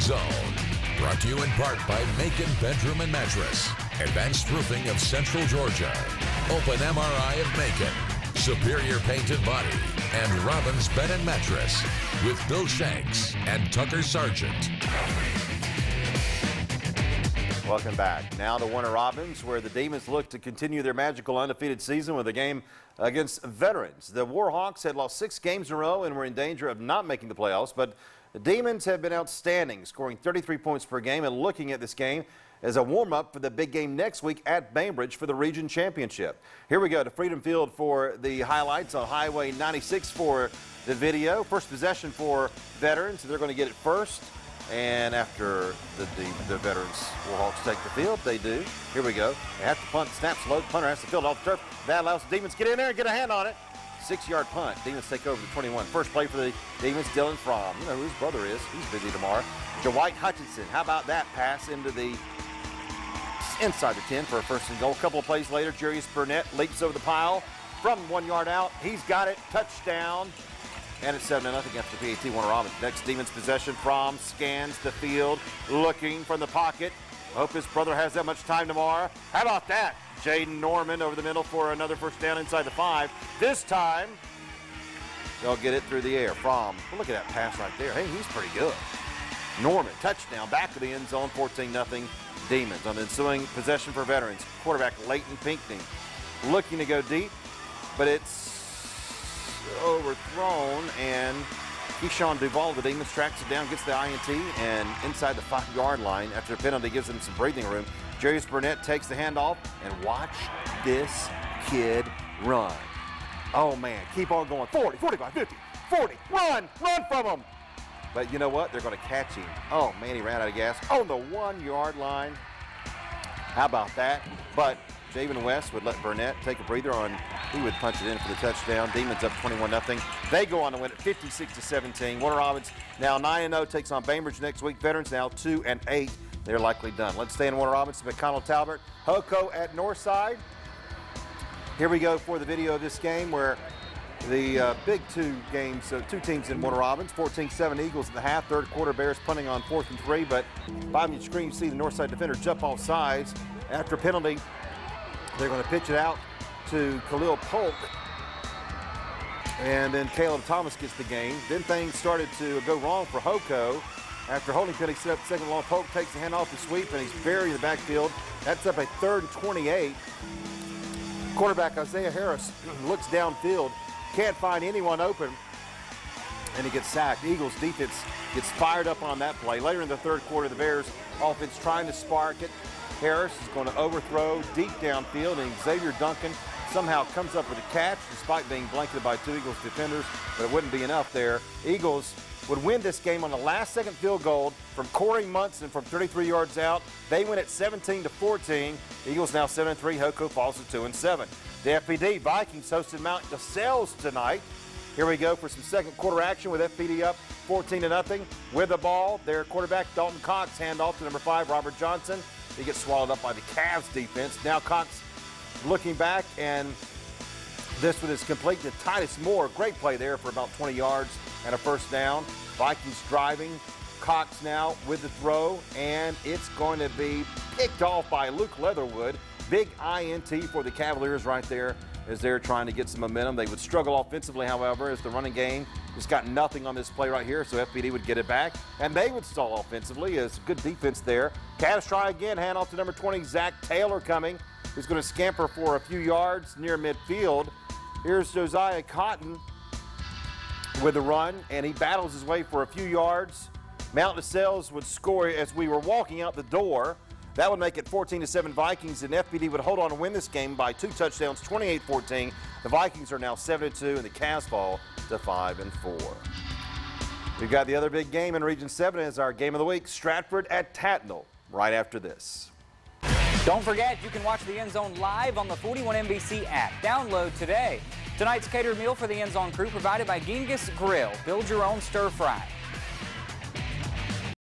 Zone. Brought to you in part by Macon Bedroom and Mattress. Advanced Roofing of Central Georgia. Open MRI of Macon. Superior Painted Body. And Robbins Bed and Mattress. With Bill Shanks and Tucker Sargent. Welcome back. Now to Warner Robins, where the Demons look to continue their magical undefeated season with a game against veterans. The Warhawks had lost six games in a row and were in danger of not making the playoffs, but the Demons have been outstanding, scoring 33 points per game and looking at this game as a warm-up for the big game next week at Bainbridge for the region championship. Here we go to Freedom Field for the highlights on Highway 96 for the video. First possession for veterans. They're going to get it first. And after the, the, the veterans Warhawks take the field, they do. Here we go. They have to punt, snaps low. Punter has to field off the turf. That allows the Demons get in there and get a hand on it. Six-yard punt. Demons take over the 21. First play for the Demons, Dylan Fromm. You know who his brother is. He's busy tomorrow. Dwight Hutchinson. How about that pass into the inside the 10 for a first and goal. A couple of plays later, Jarius Burnett leaps over the pile Fromm one yard out. He's got it. Touchdown. And it's 7 0 after PAT Warner Robins. Next Demons possession from scans the field, looking from the pocket. Hope his brother has that much time tomorrow. How about that? Jaden Norman over the middle for another first down inside the five. This time, they'll get it through the air. Fromm, well, look at that pass right there. Hey, he's pretty good. Norman, touchdown, back to the end zone, 14 0 Demons. On the ensuing possession for veterans, quarterback Leighton Pinkney looking to go deep, but it's overthrown, and Keyshawn Duval, the Demons, tracks it down, gets the INT, and inside the five-yard line, after a penalty, gives him some breathing room. Jarius Burnett takes the handoff, and watch this kid run. Oh, man, keep on going. 40, 45, 50, 40, run, run from him. But you know what? They're going to catch him. Oh, man, he ran out of gas on the one-yard line. How about that? But Javen West would let Burnett take a breather on. He would punch it in for the touchdown. Demons up 21-0. They go on to win it 56 to 17. Warner Robins now 9-0 takes on Bainbridge next week. Veterans now 2 and 8. They're likely done. Let's stay in Warner Robins. McConnell Talbert. Hoco at Northside. Here we go for the video of this game where the uh, big two games, uh, two teams in Warner Robins, 14-7 Eagles in the half. Third quarter, Bears punting on fourth and three, but bottom of screen, you see the Northside defender jump off sides. After penalty, they're going to pitch it out to Khalil Polk. And then Caleb Thomas gets the game. Then things started to go wrong for Hoco. After holding penalty set up second long, Polk takes the hand off the sweep and he's buried in the backfield. That's up a third and 28. Quarterback Isaiah Harris looks downfield, can't find anyone open, and he gets sacked. Eagles defense gets fired up on that play. Later in the third quarter, the Bears offense trying to spark it. Harris is going to overthrow deep downfield, and Xavier Duncan somehow comes up with a catch despite being blanketed by two Eagles defenders, but it wouldn't be enough there. Eagles would win this game on the last second field goal from Corey Munson from 33 yards out. They win at 17 to 14. Eagles now 7 3. Hoco falls to 2 and 7. The FPD Vikings hosted Mount de Sales tonight. Here we go for some second quarter action with FPD up 14 to nothing. With the ball, their quarterback Dalton Cox handoff to number five Robert Johnson. He gets swallowed up by the Cavs defense. Now Cox looking back, and this one is complete to Titus Moore. Great play there for about 20 yards and a first down. Vikings driving. Cox now with the throw, and it's going to be picked off by Luke Leatherwood. Big INT for the Cavaliers right there as they're trying to get some momentum. They would struggle offensively, however, as the running game just got nothing on this play right here, so FPD would get it back, and they would stall offensively as good defense there. Cavs try again, hand off to number 20, Zach Taylor coming, who's going to scamper for a few yards near midfield. Here's Josiah Cotton with a run, and he battles his way for a few yards. Mount de Sales would score as we were walking out the door. That would make it 14 to 7 Vikings, and FPD would hold on and win this game by two touchdowns, 28-14. The Vikings are now 7 2, and the Cavs fall to 5 and 4. We've got the other big game in Region 7 as our game of the week, Stratford at Tattnall, right after this. Don't forget, you can watch the End Zone live on the 41 NBC app. Download today. Tonight's catered meal for the End Zone crew provided by Genghis Grill. Build your own stir fry.